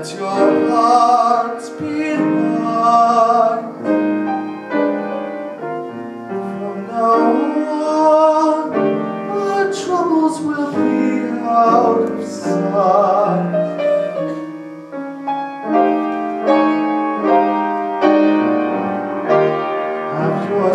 Let your hearts be light. From now on, our troubles will be out of sight. Have your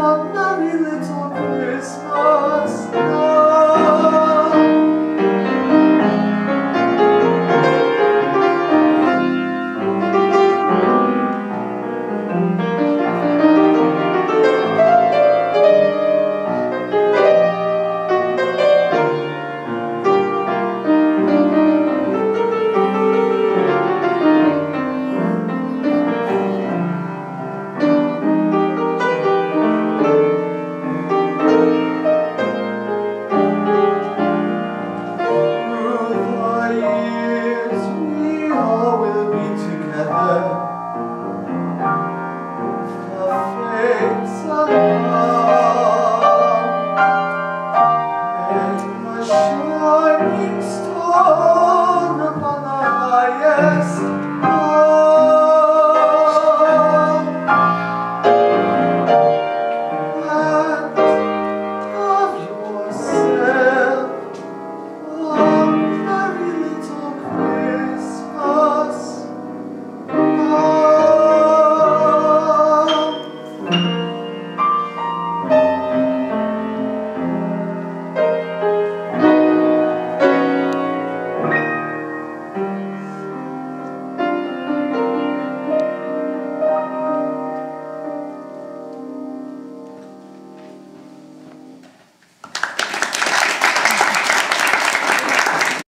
a merry little Christmas now. show.